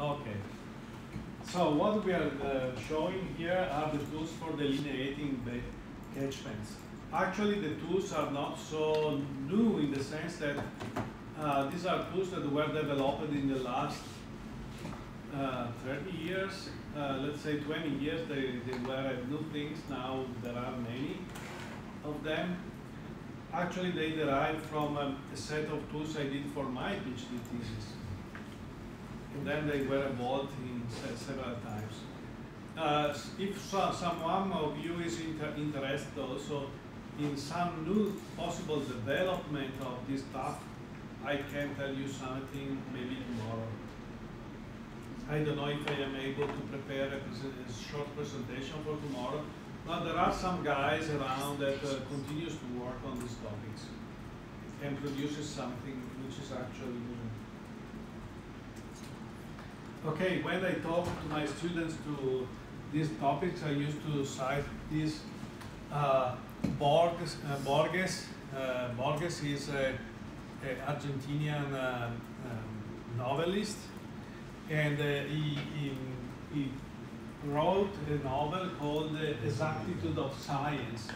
Okay. So what we are uh, showing here are the tools for delineating the catchments. Actually, the tools are not so new in the sense that uh, these are tools that were developed in the last uh, 30 years, uh, let's say 20 years, they, they were new things. Now there are many of them. Actually, they derive from um, a set of tools I did for my PhD thesis. Then they were evolved in several times. Uh, if so, someone of you is inter interested also in some new possible development of this stuff, I can tell you something maybe tomorrow. I don't know if I am able to prepare a, a short presentation for tomorrow, but there are some guys around that uh, continues to work on these topics and produces something which is actually. Okay, when I talk to my students to these topics, I used to cite this uh, Borges. Uh, Borges. Uh, Borges is a, a Argentinian uh, um, novelist, and uh, he, he, he, wrote a novel called The Exactitude of Science,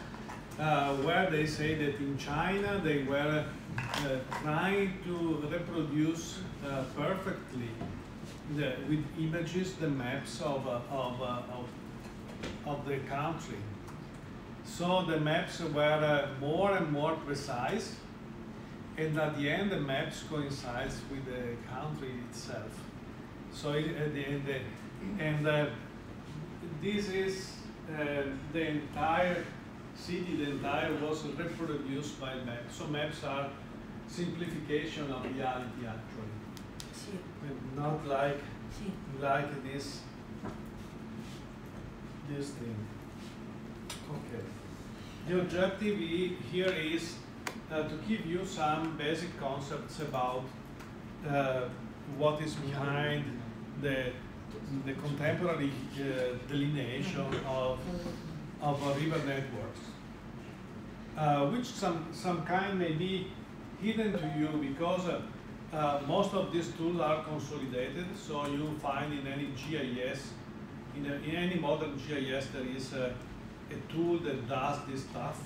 uh, where they say that in China they were trying to reproduce perfectly the, with images the maps of, uh, of, uh, of, of, the country. So the maps were uh, more and more precise, and at the end the maps coincides with the country itself. So it, at the end, and uh, this is uh, the entire city, the entire was reproduced by maps. So maps are simplification of reality actually not like like this this thing. Okay. The objective here is uh, to give you some basic concepts about uh, what is behind the the contemporary uh, delineation of of river networks, uh, which some some kind may be hidden to you because uh, most of these tools are consolidated, so you find in any GIS, in, a, in any modern GIS, there is a, a, tool that does this stuff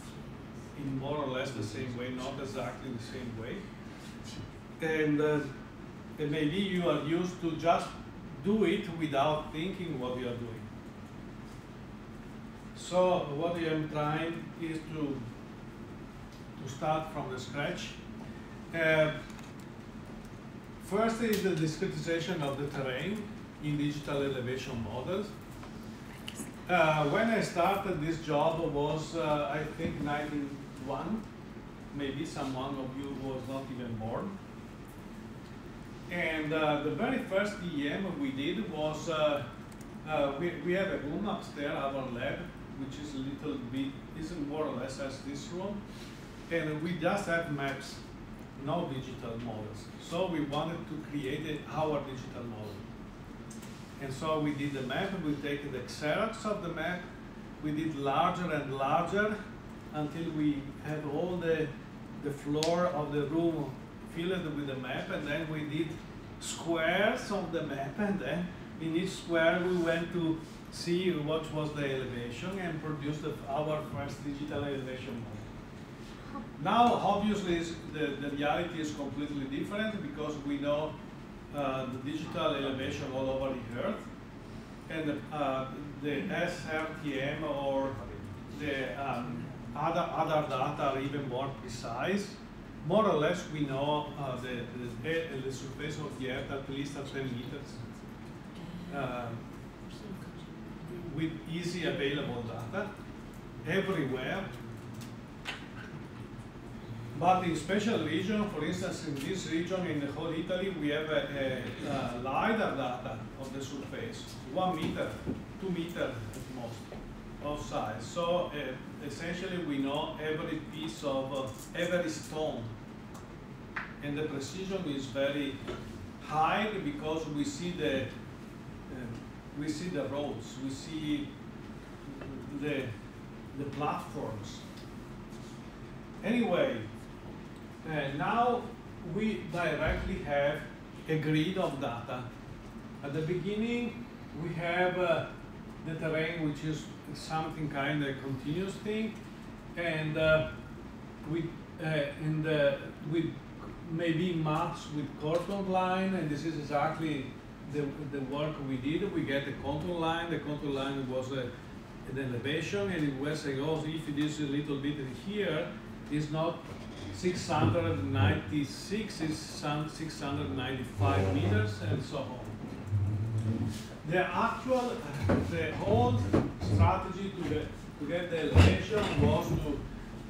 in more or less the same way, not exactly the same way. And, uh, and maybe you are used to just do it without thinking what you are doing. So what I am trying is to, to start from the scratch. Uh, First is the discretization of the terrain in digital elevation models. Uh, when I started this job was, uh, I think, 91. Maybe someone of you was not even born. And uh, the very first DEM we did was, uh, uh, we, we have a room upstairs, our lab, which is a little bit, isn't more or less as this room. And we just have maps no digital models. So we wanted to create our digital model. And so we did the map, we take the Xerox of the map, we did larger and larger until we had all the, the floor of the room filled with the map, and then we did squares of the map, and then in each square we went to see what was the elevation and produced our first digital elevation model. Now, obviously, the, the reality is completely different because we know uh, the digital elevation all over the Earth, and uh, the SRTM or the um, other, other data are even more precise. More or less, we know uh, the, the, the, surface of the Earth at least at 10 meters uh, with easy available data everywhere but in special region, for instance, in this region, in the whole Italy, we have a, a, a LiDAR data of the surface, one meter, two meter at most of size. So uh, essentially, we know every piece of uh, every stone, and the precision is very high because we see the uh, we see the roads, we see the the platforms. Anyway, uh, now we directly have a grid of data At the beginning, we have uh, the terrain, which is something kind of continuous thing, and uh, with uh, in the with maybe maps with contour line, and this is exactly the, the work we did. We get the contour line. The contour line was a, an elevation, and it was saying, oh, if it is a little bit here, it's not 696, is some 695 meters, and so on. The actual, the whole strategy to get, to get the elevation was to,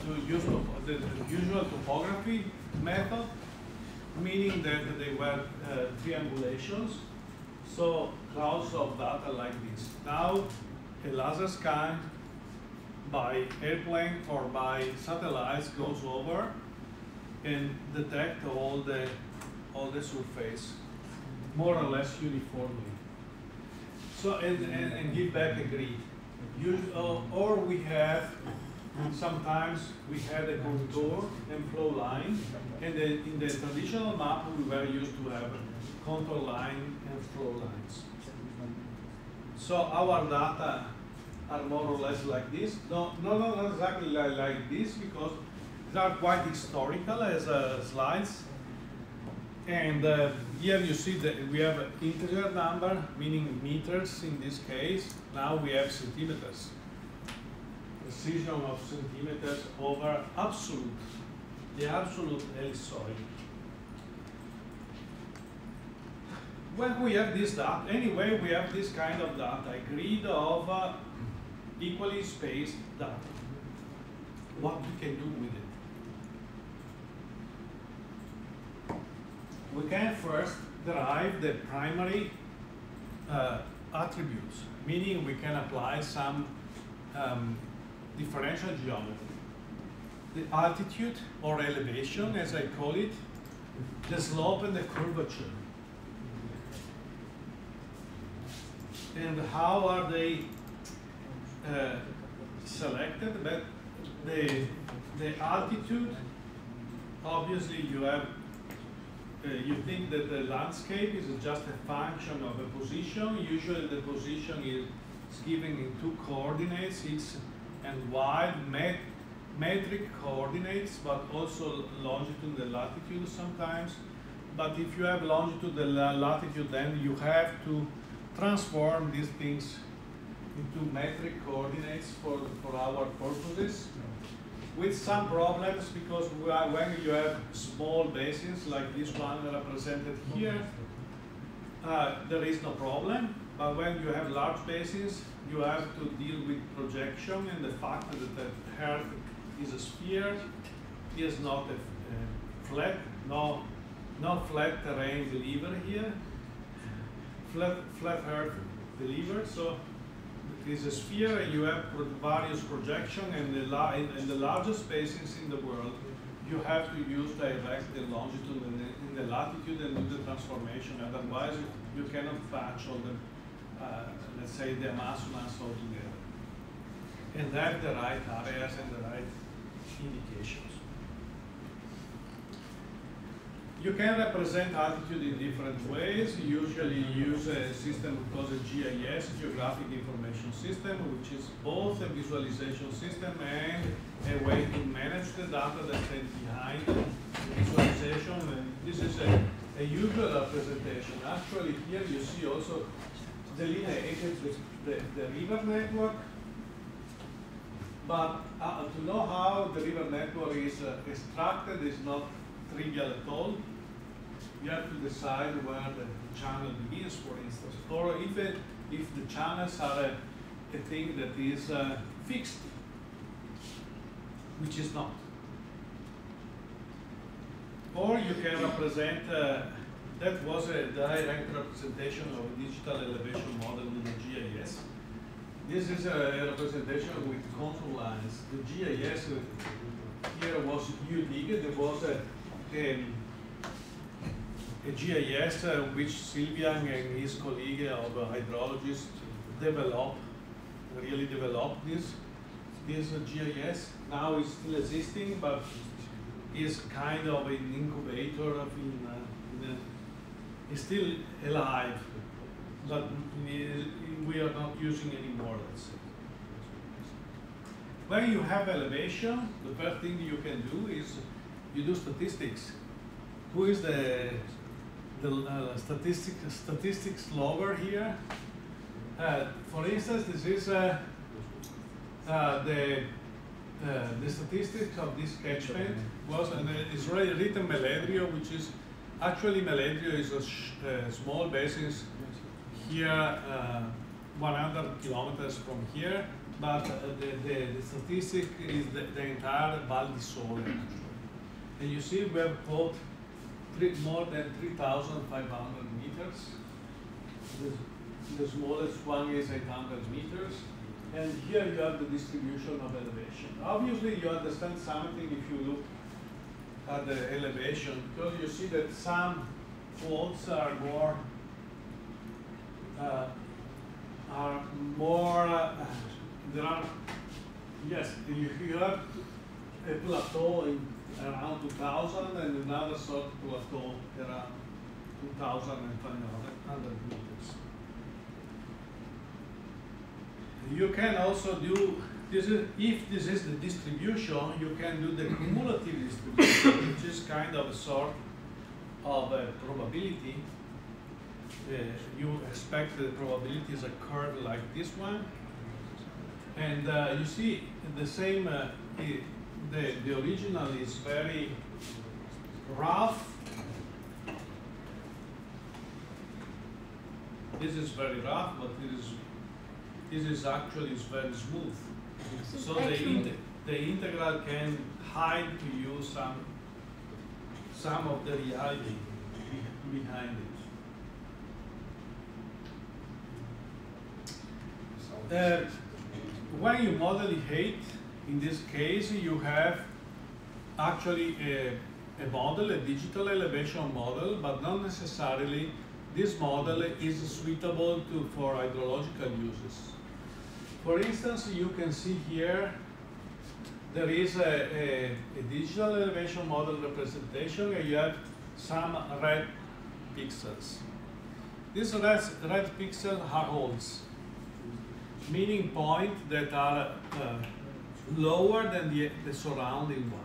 to use the, the usual topography method, meaning that they were uh, triangulations. So clouds of data like this. Now, a laser scan by airplane or by satellites goes over and detect all the all the surface more or less uniformly. So and, and, and give back a grid. You, uh, or we have sometimes we had a contour and flow line, and then in the traditional map we were used to have contour line and flow lines. So our data are more or less like this. No, no, no, not exactly like, like this because are quite historical as uh, slides. And uh, here you see that we have an integer number, meaning meters in this case. Now we have centimeters. Precision of centimeters over absolute, the absolute ellipsoid. When we have this data, anyway, we have this kind of data, a grid of uh, equally spaced data. What we can do with it? We can first derive the primary uh, attributes, meaning we can apply some um, differential geometry. The altitude or elevation, as I call it, the slope and the curvature. And how are they uh, selected? But the, the altitude, obviously you have uh, you think that the landscape is just a function of a position. Usually the position is, given in two coordinates, x and y, met, metric coordinates, but also longitude and latitude sometimes. But if you have longitude and latitude, then you have to transform these things into metric coordinates for, for our purposes with some problems because are, when you have small basins like this one represented here, uh, there is no problem. But when you have large basins, you have to deal with projection and the fact that the Earth is a sphere, is not a, a flat, no, no flat terrain believer here, flat, flat Earth believer. So is a sphere and you have various projections and the, in, the largest basins in the world, you have to use direct the longitude and the, in the latitude and do the transformation. Otherwise, you cannot patch all the, uh, let's say, the mass mass altogether. And have the right areas and the right indications. You can represent altitude in different ways. You usually use a system called a GIS, Geographic Information System, which is both a visualization system and a way to manage the data that stands behind the visualization. And this is a, a usual representation. Actually, here you see also the, the, the river network. But uh, to know how the river network is uh, extracted is not trivial at all. You have to decide where the channel begins, for instance, or if, it, if the channels are a, a thing that is uh, fixed, which is not. Or you can represent, uh, that was a direct representation of a digital elevation model with the GIS. This is a representation with contour lines. The GIS uh, here was unique. There was a a, a GIS which Silvian and his colleague of hydrologists developed, really developed this, this GIS. Now it's still existing, but is kind of an incubator of in, uh, in a, it's still alive. but we are not using anymore, let's say. When you have elevation, the first thing you can do is you do statistics. Who is the the uh, statistic statistics lover here? Uh, for instance, this is uh, uh, the uh, the statistics of this catchment was and it's really written Meledrio, which is actually Meledrio is a sh- uh, small basin here, uh, 100 kilometers from here, but uh, the, the, the statistic is the, the entire Val di Sole. And you see we have put three, more than 3,500 meters. The, the smallest one is 800 meters. And here you have the distribution of elevation. Obviously, you understand something if you look at the elevation, because you see that some faults are more uh, are more. Uh, there are yes, you, you have a plateau in around 2000 and another sort of plateau around 2500 meters. You can also do this is if this is the distribution, you can do the cumulative distribution, which is kind of a sort of a probability. Uh, you expect the probability is a curve like this one, and uh, you see the same. Uh, the the original is very rough. This is very rough, but it is this is actually is very smooth. So the, inte- the integral can hide to you some, some of the reality behind it. Uh, when you model height, in this case, you have actually a, a model, a digital elevation model, but not necessarily this model is suitable to, for hydrological uses. For instance, you can see here there is a, a, a digital elevation model representation and you have some red pixels. These red, red pixels are holes, meaning points that are uh, lower than the, the surrounding one.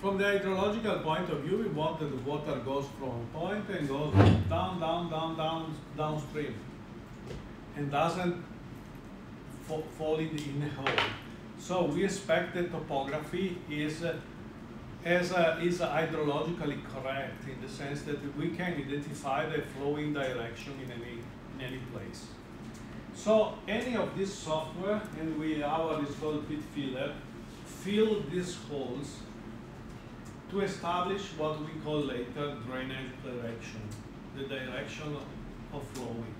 From the hydrological point of view, we want that the water goes from point and goes down, down, down, down, downstream, and doesn't fa- fall in, the in a hole. So we expect the topography is uh, as uh, is hydrologically correct in the sense that we can identify the flowing direction in any in any place. So any of this software, and we our is called pit filler, fill these holes to establish what we call later drainage direction, the direction of flowing.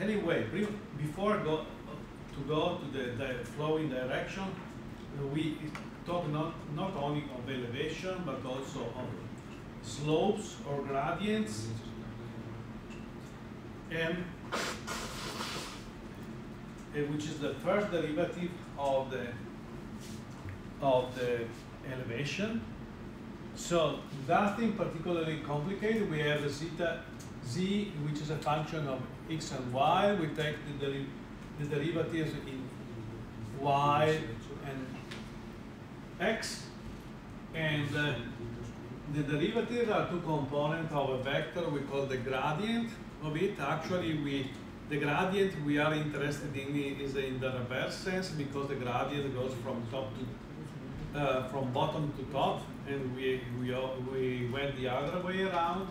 Anyway, before go, to go to the, the flowing direction, we talk not, not only of elevation but also of slopes or gradients and uh, which is the first derivative of the of the elevation. So nothing particularly complicated. We have a zeta z, which is a function of x and y. We take the, deri- the derivatives in y and x, and uh, the derivatives are two components of a vector we call the gradient of it. Actually, we the gradient we are interested in is in the reverse sense because the gradient goes from top to uh, from bottom to top, and we we we went the other way around.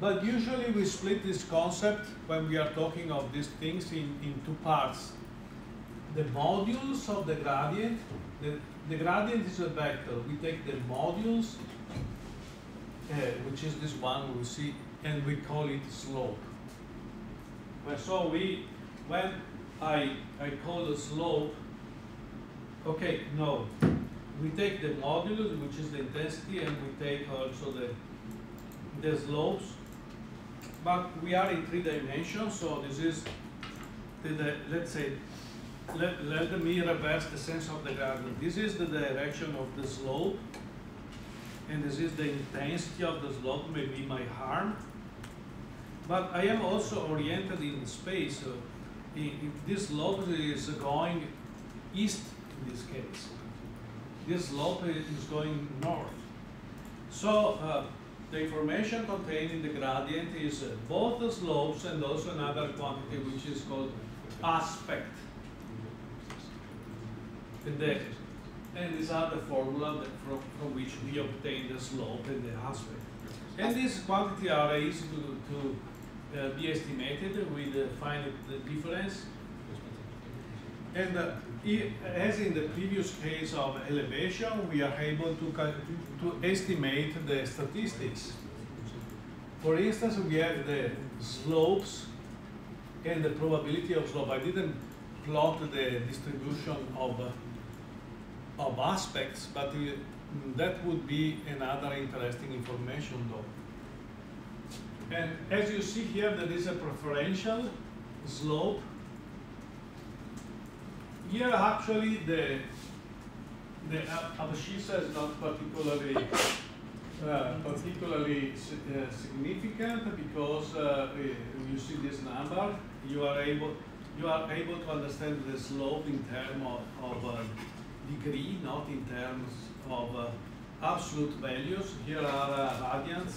But usually we split this concept when we are talking of these things in, in two parts. The modules of the gradient, the, the gradient is a vector. We take the modules, which is this one we see, and we call it slope. So we, when I, I call the slope, okay, no, we take the modulus, which is the intensity, and we take also the, the slopes. But we are in three dimensions, so this is the, the let's say, let, let me reverse the sense of the gradient. This is the direction of the slope. And this is the intensity of the slope may be my harm. But I am also oriented in space. So if this slope is going east in this case, this slope is going north. So uh, the information contained in the gradient is uh, both the slopes and also another quantity which is called aspect. And, the, and these are the formula from, from which we obtain the slope and the aspect. And these quantities are easy to, to uh, be estimated with the finite difference. And uh, as in the previous case of elevation, we are able to, to estimate the statistics. For instance, we have the slopes and the probability of slope. I didn't plot the distribution of, uh, of aspects, but uh, that would be another interesting information though. And as you see here, there is a preferential slope. Here actually the, the ab- abscissa is not particularly uh, particularly uh, significant because uh, you see this number, you are able you are able to understand the slope in terms of, of uh, degree, not in terms of uh, absolute values. Here are uh, radians,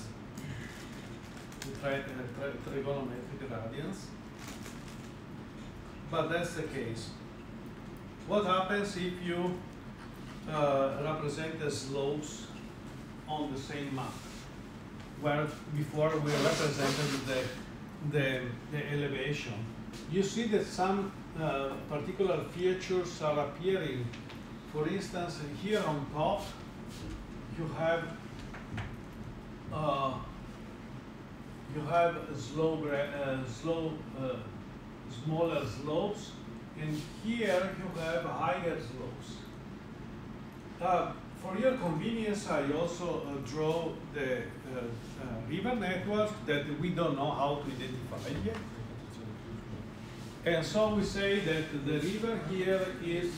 tri- tri- trigonometric radians. But that's the case. What happens if you uh, represent the slopes on the same map? Where before we represented the, the, the elevation. You see that some uh, particular features are appearing. For instance, here on top, you have uh, you have slow, uh, slow, uh, smaller slopes, and here you have higher slopes. Uh, for your convenience, I also uh, draw the uh, river network that we don't know how to identify yet. And so we say that the river here is,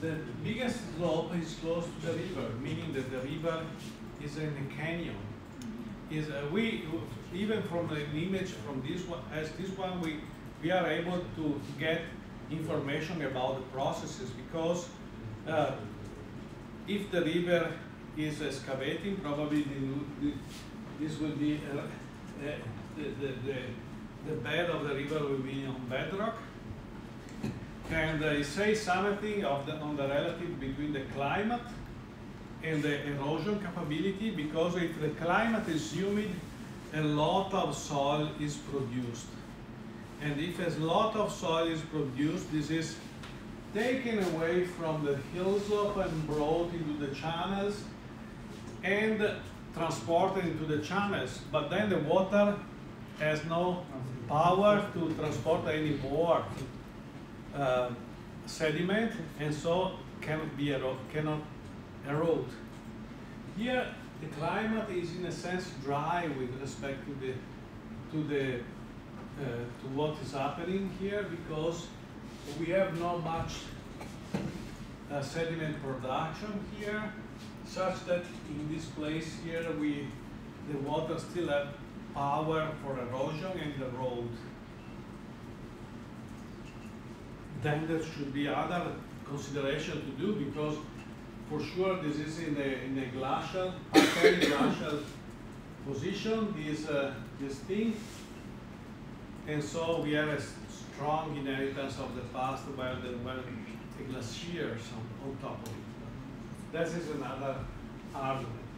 the biggest slope is close to the river, meaning that the river is in a canyon. Is, uh, we, even from the image from this one, as this one, we, we are able to get information about the processes because uh, if the river is excavating, probably this will be, uh, uh, the, the, the bed of the river will be on bedrock. And uh, say something of the, on the relative between the climate and the erosion capability because if the climate is humid, a lot of soil is produced. And if a lot of soil is produced, this is taken away from the hillslope and brought into the channels and transported into the channels. But then the water has no power to transport any more uh, sediment and so cannot be ero- cannot erode. Here the climate is in a sense dry with respect to the to the uh, to what is happening here because we have not much uh, sediment production here, such that in this place here we the water still have power for erosion and the Then there should be other consideration to do because for sure this is in a, in the glacial, glacial position, this uh, this thing. And so we have a strong inheritance of the past where there were the glaciers on, on top of it. That is another argument.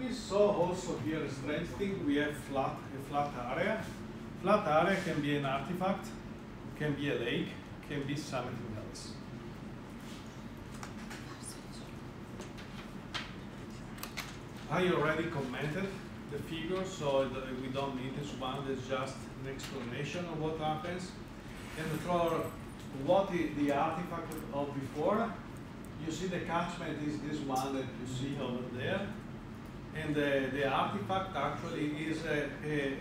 We saw also here a strange thing, we have flat, a flat area. Flat area can be an artifact, can be a lake, can be something else. I already commented the figure, so we don't need this one, it's just an explanation of what happens. And for what i- the artifact of before, you see the catchment is this one that you see over there. And the, the artifact actually is a, a,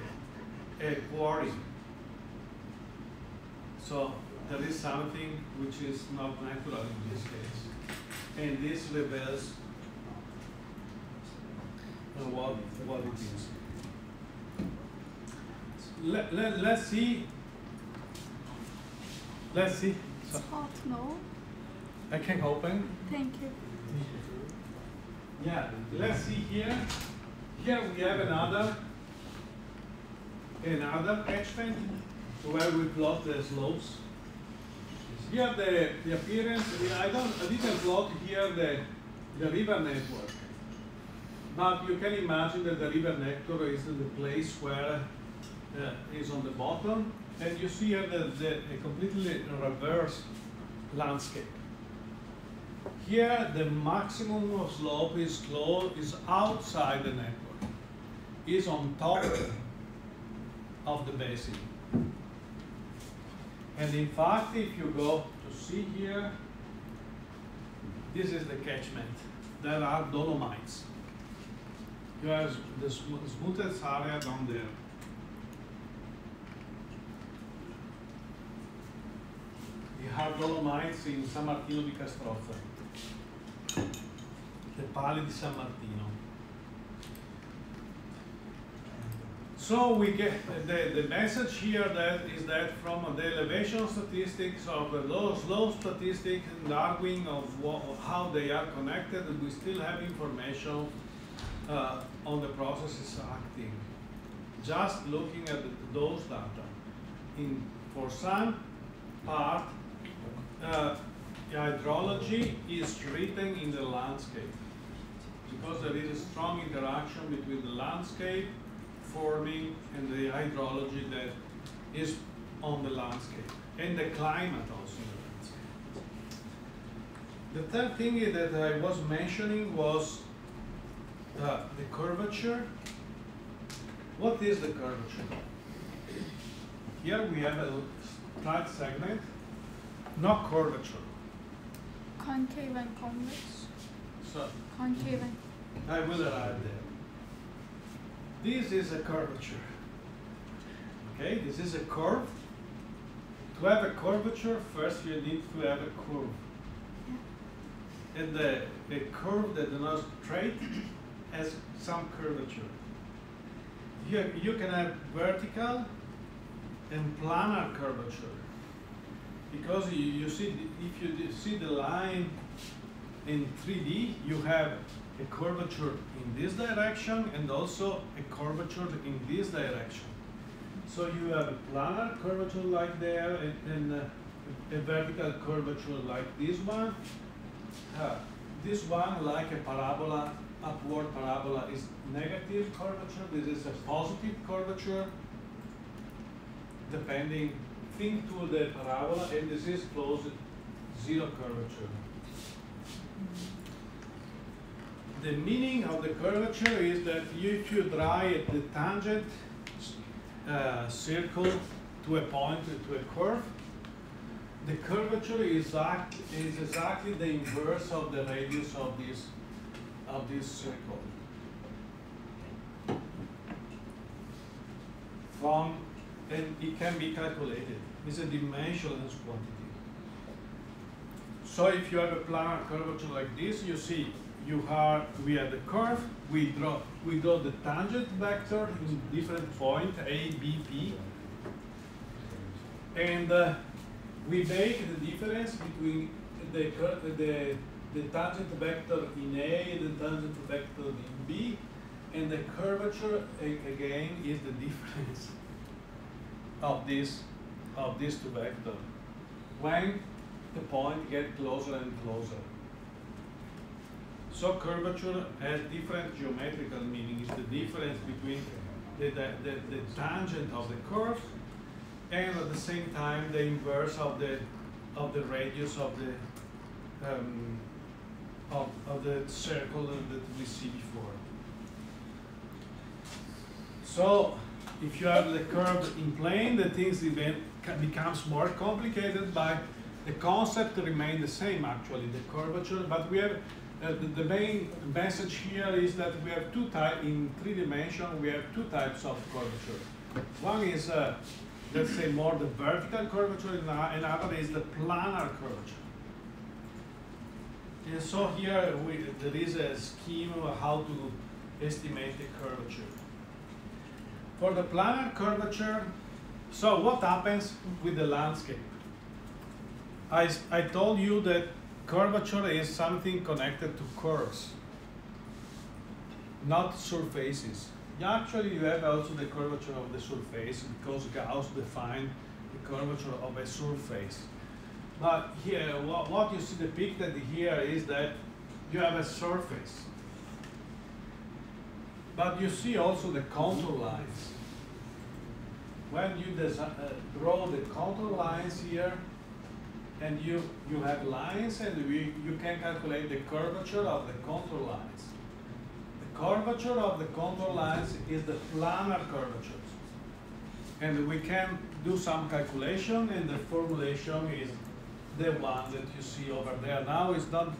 a quarry. So there is something which is not natural in this case. And this reveals what, what it is. Let, let, let's see. Let's see. So It's hot, no? I can open. Thank you. Yeah, let's see here. Here we have another another catchment where we plot the slopes. Here the, the appearance, I don't I didn't plot here the the river network. But you can imagine that the river network is in the place where uh, is on the bottom, and you see here the, the a completely reverse landscape. Here, the maximum of slope is close, is outside the network, is on top of the basin. And in fact, if you go to see here, this is the catchment. There are dolomites. You have the sm- smoothest area down there. You have dolomites in San Martino di Castrozza, the Pale di San Martino. So we get the, the message here that is that from the elevation statistics of the low slope statistics and Darwin of, of how they are connected, we still have information uh, on the processes acting. Just looking at the, those data. In for some part, uh, hydrology is written in the landscape because there is a strong interaction between the landscape forming and the hydrology that is on the landscape and the climate also in the landscape. The third thing that I was mentioning was uh, the curvature. What is the curvature? Here we have a straight segment, not curvature. Concave and convex. So Concave and I will arrive there. This is a curvature. Okay, this is a curve. To have a curvature, first you need to have a curve. And the, the curve that is not straight has some curvature. You, you can have vertical and planar curvature. Because you, you see, if you see the line in 3D, you have a curvature in this direction and also a curvature in this direction. So you have a planar curvature like there and, uh, a vertical curvature like this one. Uh, this one, like a parabola, upward parabola, is negative curvature. This is a positive curvature. Depending, think to the parabola, and this is closed zero curvature. The meaning of the curvature is that if you draw the tangent uh, circle to a point, to a curve, the curvature is, is exactly the inverse of the radius of this, of this circle. From, and it can be calculated. It's a dimensionless quantity. So if you have a planar curvature like this, you see you have we have the curve. We draw we draw the tangent vector in different point A, B, P, and uh, we make the difference between the the the tangent vector in A the tangent vector in B, and the curvature again is the difference of this of these two vectors when the point get closer and closer. So curvature has different geometrical meaning. It's the difference between the, the, the, the tangent of the curve and at the same time the inverse of the of the radius of the um, of, of the circle that we see before. So if you have the curve in plane, the things even becomes more complicated, but the concept remain the same actually, the curvature. But we have uh, the, the main message here is that we have two types in three dimension. We have two types of curvature. One is uh, let's say more the vertical curvature, and another is the planar curvature. And so here we, there is a scheme of how to estimate the curvature. For the planar curvature, so what happens with the landscape? I, I told you that curvature is something connected to curves, not surfaces. Actually, you have also the curvature of the surface because Gauss defined the curvature of a surface. But here, what, what you see depicted here is that you have a surface. But you see also the contour lines. When you uh, draw the contour lines here, and you, you have lines, and we, you can calculate the curvature of the contour lines. The curvature of the contour lines is the planar curvature. And we can do some calculation, and the formulation is the one that you see over there. Now it's not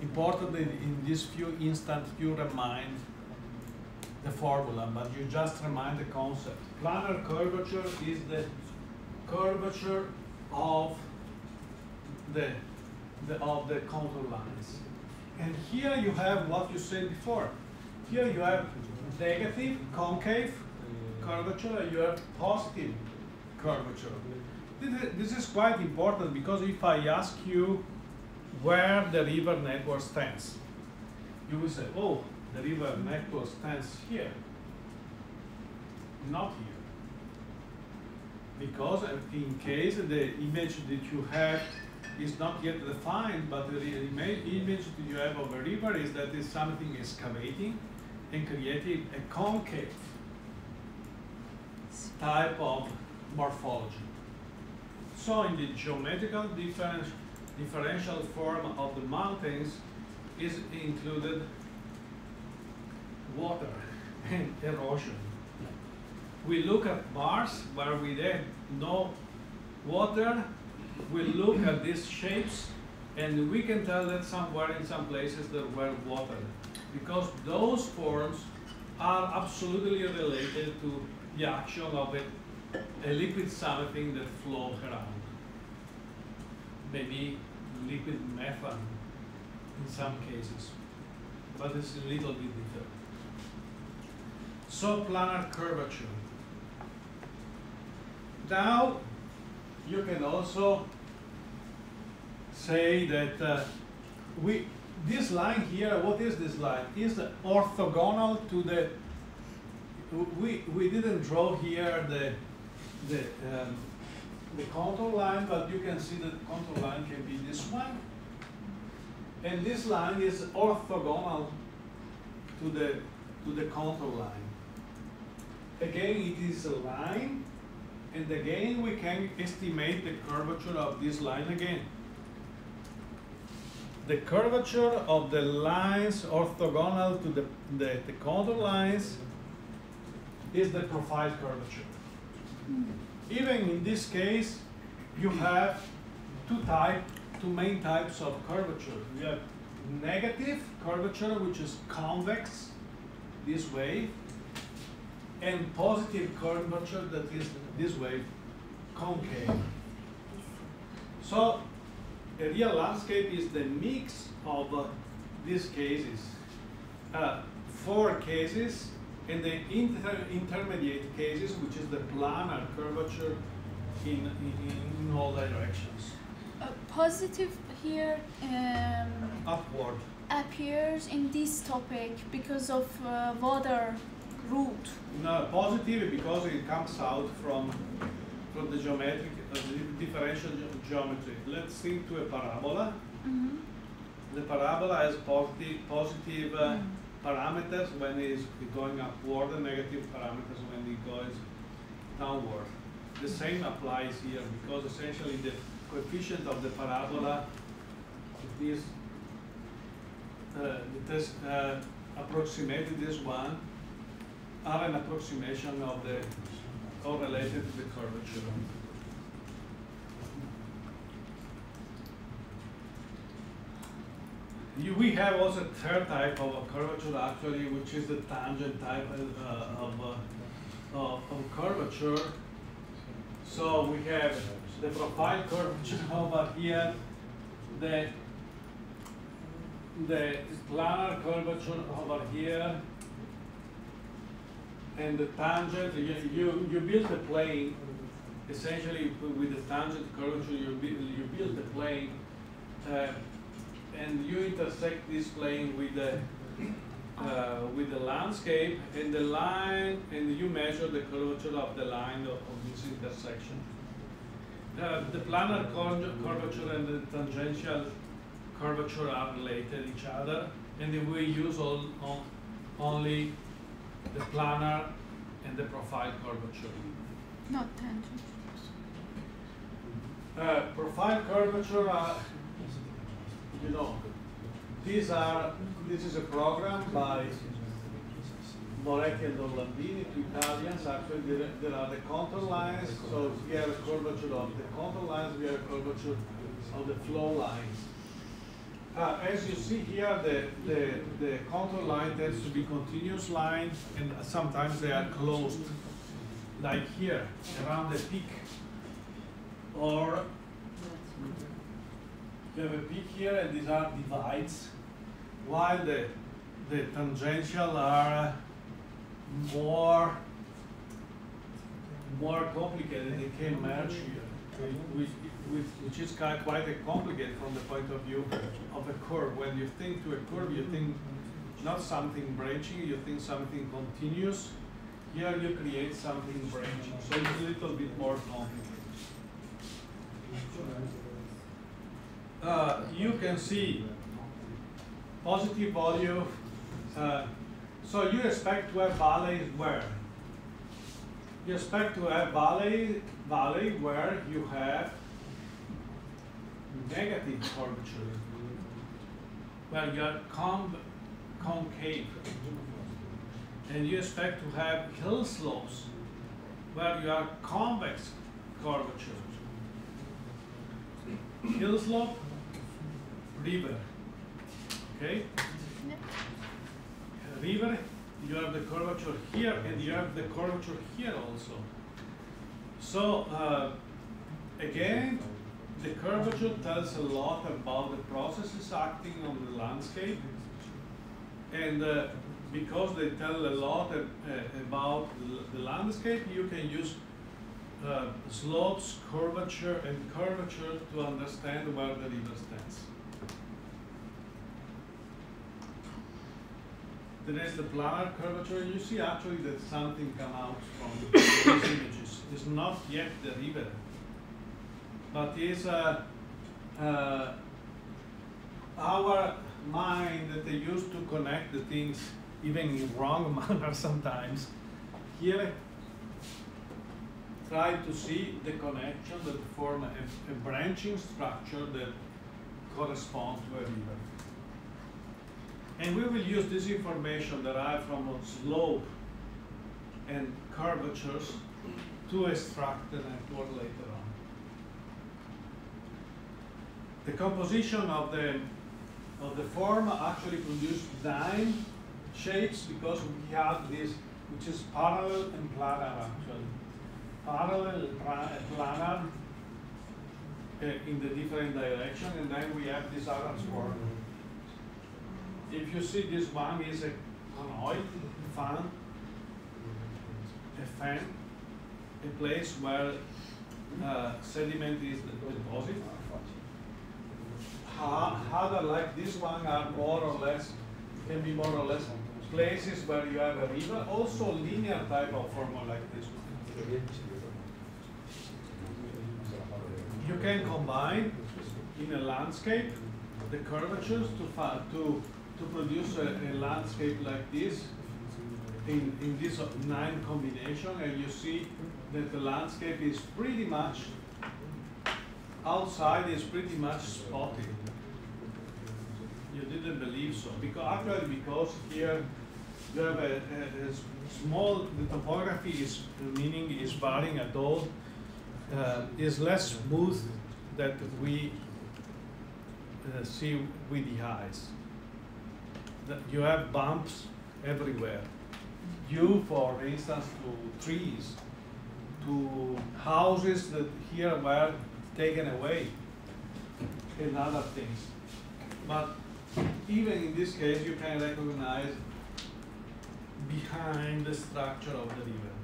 important in, in this few instants you remind the formula, but you just remind the concept. Planar curvature is the curvature of the, the of the contour lines. And here you have what you said before. Here you have negative, concave curvature, you have positive curvature. This is, quite important because if I ask you where the river network stands, you will say, oh, the river network stands here, not here. Because uh, in case the image that you have is not yet defined, but the ima- image you have of a river is that is something excavating and creating a concave type of morphology. So in the geometrical difference, differential form of the mountains is included water and erosion. We look at Mars where we have no water, we look at these shapes and we can tell that somewhere in some places there were water because those forms are absolutely related to the action of a, a liquid something that flows around. Maybe liquid methane in some cases, but it's a little bit different. So planar curvature. Now you can also say that uh, we this line here. What is this line? Is orthogonal to the. We we didn't draw here the the um, the contour line, but you can see the contour line can be this one, and this line is orthogonal to the to the contour line. Again, it is a line, and again we can estimate the curvature of this line again. The curvature of the lines orthogonal to the, the, the contour lines is the profile curvature. Even in this case, you have two type, two main types of curvature. You have negative curvature, which is convex this way, and positive curvature that is this way, concave. So a real landscape is the mix of uh, these cases. Uh, four cases and the inter intermediate cases, which is the planar curvature in, in, in all directions. Uh, positive here um, Upward. appears in this topic because of uh, water route. No, positive because it comes out from from the geometric uh, the differential ge- geometry. Let's think to a parabola. Mhm. The parabola has positive positive uh, parameters when it is going upward and negative parameters when it goes downward. The same applies here because essentially the coefficient of the parabola is uh, it is uh, approximated this one are an approximation of the correlated to the curvature. You, we have also a third type of a curvature actually, which is the tangent type uh, of, uh, of, of curvature. So we have the profile curvature over here, the the planar curvature over here, and the tangent, you, you, build the plane, essentially with the tangent curvature, you, build, you build the plane, uh, and you intersect this plane with the, uh, with the landscape, and the line, and you measure the curvature of the line of, of this intersection. Uh, the planar curvature and the tangential curvature are related each other, and we use all, all, only the planar and the profile curvature. Not tangent. Uh, profile curvature are, you know, these are, this is a program by Moretti and Orlandini, two Italians. Actually, there, there are the contour lines. So we have a curvature of the contour lines, we have a curvature of the flow lines. Uh, as you see here, the, the, the contour line tends to be continuous line, and sometimes they are closed, like here, around the peak. Or you have a peak here, and these are divides, while the, the tangential are more, more complicated, they can merge here, which, which, which is quite, quite complicated from the point of view of a curve. When you think to a curve, you think not something branching, you think something continuous. Here you create something branching, so it's a little bit more complicated. Uh, you can see positive volume. Uh, so you expect to have valleys where? You expect to have valley, valley where you have negative curvature, well, you are con concave. And you expect to have hill slopes where you are convex curvature. Hill slope, river. Okay? River, you have the curvature here and you have the curvature here also. So, uh, again, the curvature tells a lot about the processes acting on the landscape. And uh, because they tell a lot uh, about the, landscape, you can use uh, slopes, curvature, and curvature to understand where the river stands. There is the planar curvature. You see actually that something come out from these images. It's not yet the river but is uh, uh, our mind that they use to connect the things even in wrong manner sometimes. Here, try to see the connection that form a, a branching structure that corresponds to a river. And we will use this information derived from slope and curvatures to extract the network later on the composition of the of the form actually produced nine shapes because we have this, which is parallel and planar actually. Parallel and planar uh, in the different direction, and then we have this other form. If you see this one is a conoid, fan, a fan, a place where uh, sediment is deposited other like this one are more or less, can be more or less places where you have a river, also linear type of formula like this one. You can combine in a landscape the curvatures to, to, to produce a, a landscape like this in, in this nine combination and you see that the landscape is pretty much outside is pretty much spotted you didn't believe so. Because actually, because here you have a, a, a small, the topography is, meaning is varying at all, uh, is less smooth that we uh, see with the eyes. That you have bumps everywhere. Due, for instance, to trees, to houses that here were taken away, and other things. But even in this case, you can recognize behind the structure of the river.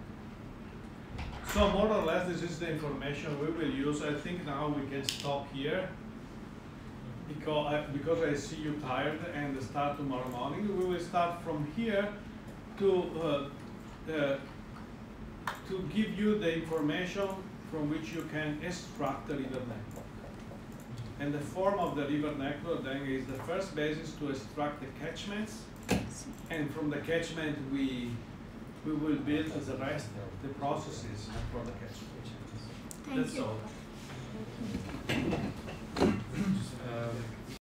So more or less, this is the information we will use. I think now we can stop here because I, because I see you tired and start tomorrow morning. We will start from here to uh, uh, to give you the information from which you can extract the river network. And the form of the river network then is the first basis to extract the catchments, and from the catchment we we will build the rest, of the processes for the catchment. Thank That's you. all.